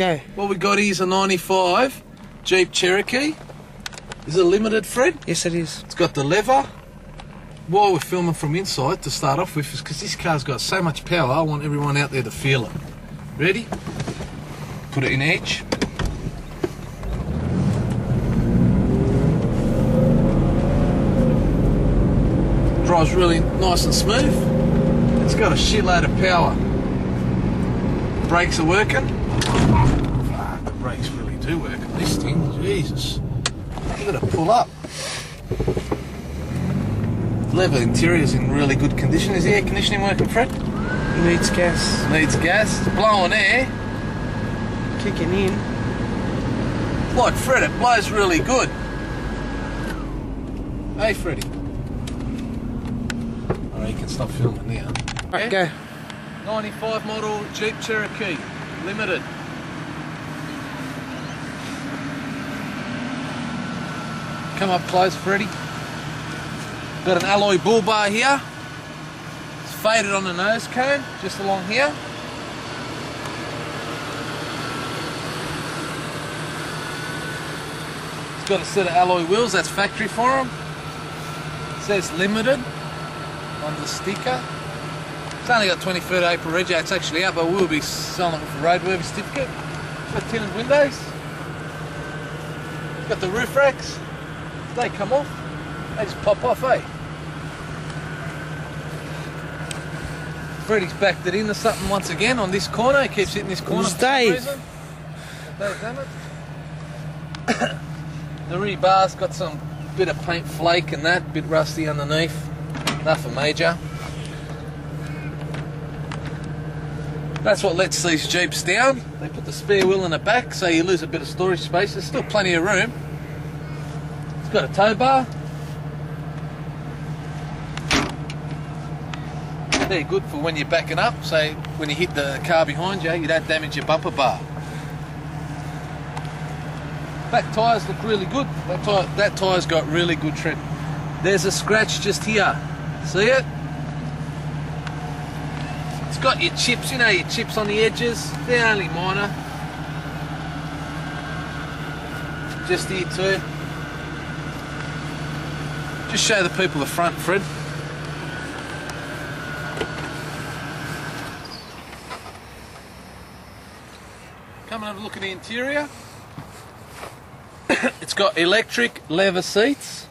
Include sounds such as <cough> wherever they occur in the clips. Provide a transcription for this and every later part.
Go. What we got here is a 95 Jeep Cherokee. Is it limited, Fred? Yes, it is. It's got the lever. Why we're filming from inside to start off with is because this car's got so much power, I want everyone out there to feel it. Ready? Put it in edge. Drives really nice and smooth. It's got a shitload of power. Brakes are working. Fuck, the brakes really do work on this thing. Jesus. Look at it pull up. Leather interior's in really good condition. Is the air conditioning working, Fred? Needs gas. Needs gas. Blowing air. Kicking in. Like Fred, it blows really good. Hey, Freddie. Alright, you can stop filming now. Right, go. 95 model Jeep Cherokee, limited. Come up close, Freddie. Got an alloy bull bar here. It's faded on the nose cone, just along here. It's got a set of alloy wheels, that's factory for them. It says limited on the sticker. It's only got 23rd April reg, it's actually but we'll be selling it for roadworthy certificate. It's got tinted windows. It's got the roof racks. They come off. They just pop off, eh? Freddie's backed it into something once again on this corner. He keeps hitting this corner. Who's for some Dave? reason. Damn it. the rear bar's got some bit of paint flake and that, bit rusty underneath. Nothing major. That's what lets these Jeeps down. They put the spare wheel in the back so you lose a bit of storage space. There's still plenty of room. It's got a tow bar. They're good for when you're backing up, so when you hit the car behind you, you don't damage your bumper bar. Back tyres look really good. That, tyre, that tyre's got really good tread. There's a scratch just here. See it? It's got your chips, you know, your chips on the edges. They're only minor. Just here too. Just show the people the front, Fred. Come and have a look at the interior. <coughs> it's got electric leather seats.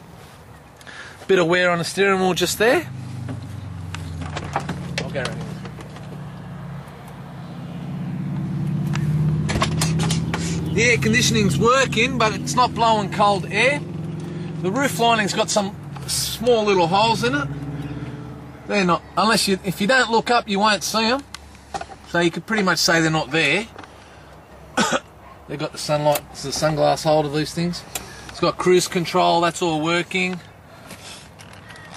Bit of wear on the steering wheel just there. I'll go The air conditioning's working, but it's not blowing cold air. The roof lining's got some small little holes in it. They're not, unless you, if you don't look up, you won't see them. So you could pretty much say they're not there. <coughs> They've got the sunlight, it's the sunglass holder, of these things. It's got cruise control, that's all working.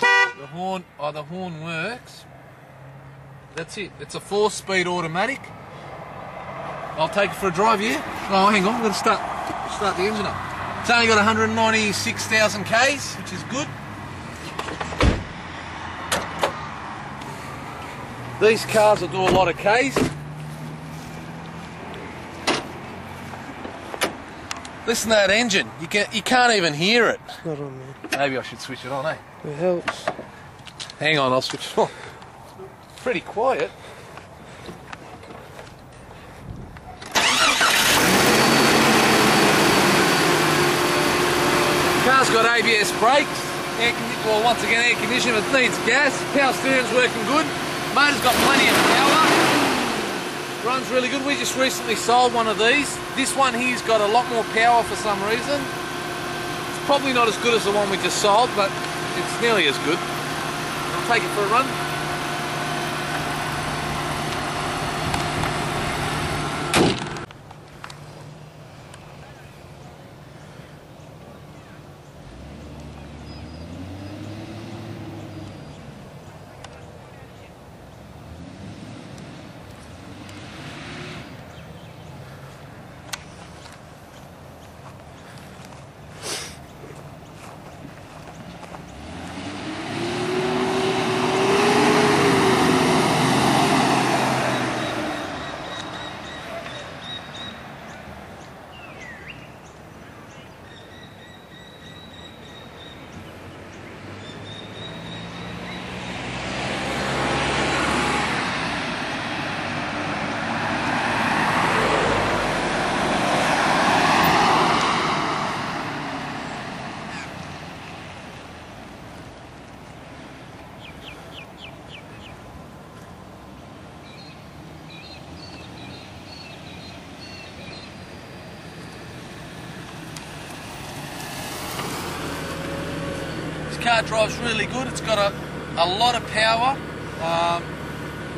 The horn, oh, the horn works. That's it. It's a four-speed automatic. I'll take it for a drive, yeah? Oh, hang on, I'm going to start, start the engine up. It's only got 196,000 Ks, which is good. These cars will do a lot of Ks. Listen to that engine. You can you can't even hear it. It's not on there. Maybe I should switch it on, eh? It helps. Hang on, I'll switch it on. Pretty quiet. Car's got ABS brakes. Air well, once again, air conditioning, it needs gas. Power steering's working good. Motor's got plenty of power. Runs really good. We just recently sold one of these. This one here's got a lot more power for some reason. It's probably not as good as the one we just sold, but it's nearly as good. I'll take it for a run. Car drives really good. It's got a, a lot of power. Um,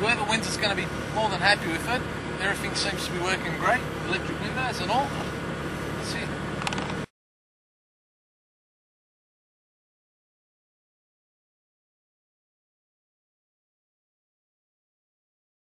whoever wins is going to be more than happy with it. Everything seems to be working great, electric windows and all.